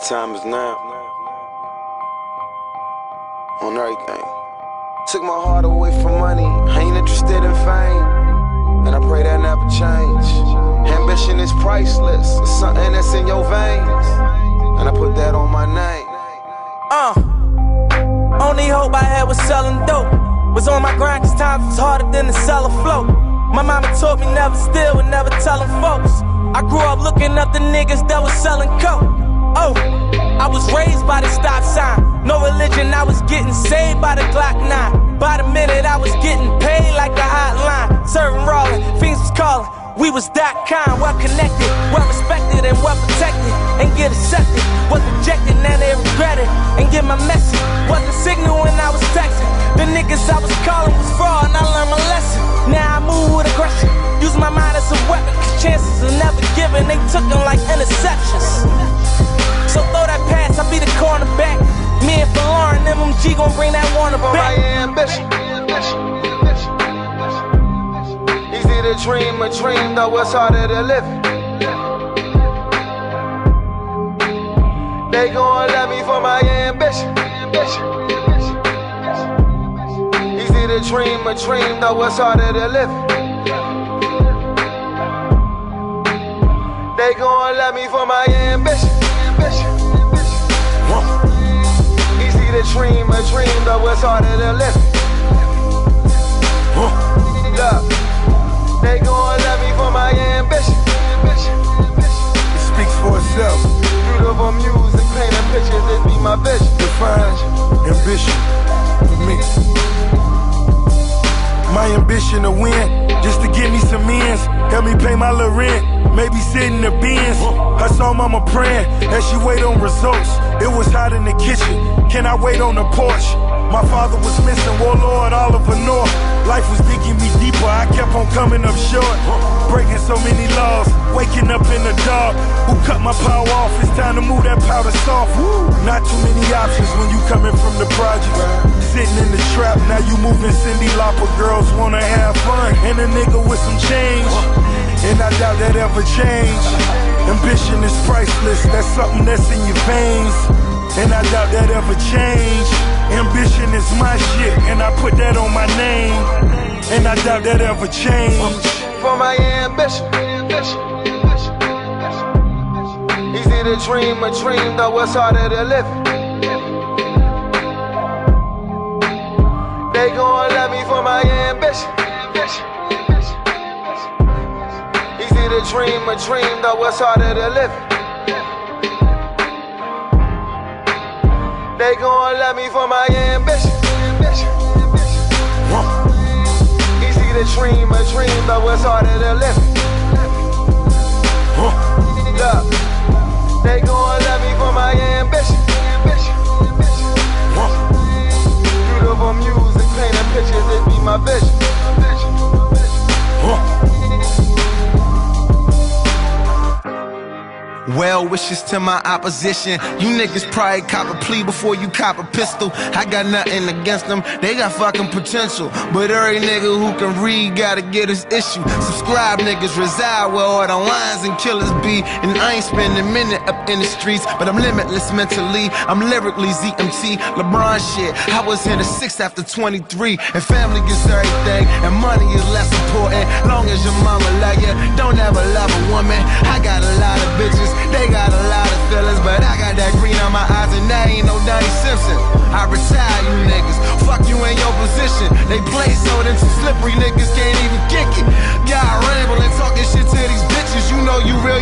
The time is now. On everything. Took my heart away from money. I ain't interested in fame. And I pray that never change. Ambition is priceless. It's something that's in your veins. And I put that on my name. Uh, only hope I had was selling dope. Was on my grind cause times was harder than the sell a float. My mama taught me never steal and never tellin' folks. I grew up looking up the niggas that was selling coke. Oh, I was raised by the stop sign. No religion, I was getting saved by the Glock 9. By the minute, I was getting paid like a hotline. Serving rolling, fiends was calling. We was that kind, well connected, well respected and well protected. And get accepted, was rejected, now they regret it. And get my message, was the signal when I was texting. The niggas I was calling was fraud, and I learned my lesson. Now I move with aggression, use my mind as a weapon, chances are never given. They took them like interceptions. So throw that pass, I'll be the cornerback. Me and Lauren, MMG gon' bring that Warner For my back. ambition. Easy to dream a dream, though it's harder to live. They gon' love me for my ambition. Easy to dream a dream, though it's harder to live. They gon' love me for my ambition. Easy to dream a dream, though it's harder to live. it. They gon' love me for my ambition. It speaks for itself. Beautiful music, painting pictures, it be my vision. Defines ambition for me. My ambition to win, just to get me some ends. Help me pay my little rent. Maybe sit in the bins. I saw mama praying as she wait on results. It was hot in the kitchen. Can I wait on the porch? My father was missing, warlord Oliver North. Life was deeper, I kept on coming up short. Breaking so many laws, waking up in the dark. Who cut my power off? It's time to move that powder soft. Not too many options when you coming from the project. Sitting in the trap, now you moving Cyndi Lauper. Girls wanna have fun, and a nigga with some change. And I doubt that ever change. Ambition is priceless, that's something that's in your veins. And I doubt that ever change. Ambition is my shit, and I put that on I doubt that ever change. For my ambition. Easy to dream a dream, though it's harder to live. They gon' love me for my ambition. Easy to dream a dream, though it's harder to live. They gon' love me for my ambition. It's harder to live. it. Look, they gon' Well wishes to my opposition. You niggas probably cop a plea before you cop a pistol. I got nothing against them, they got fucking potential. But every nigga who can read gotta get his issue. Subscribe niggas reside where all the lions and killers be. And I ain't spending a minute up in the streets, but I'm limitless mentally. I'm lyrically ZMT, LeBron shit. I was in the six after 23, and family is everything, and money is less important. Long as your mama love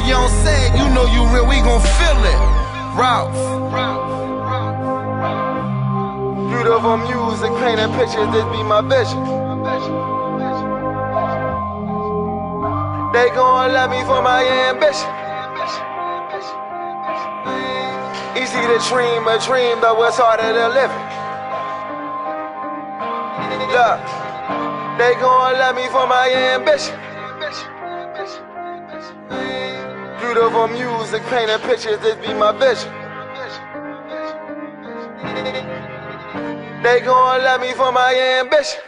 you don't say it. You know you real, we gon' feel it. Ralph. Beautiful music, painting pictures, this be my vision. They gon' love me for my ambition. Easy to dream a dream, though it's harder to live. it. Look, they gon' love me for my ambition. Beautiful music, painting pictures, this be my vision. They gon' love me for my ambition.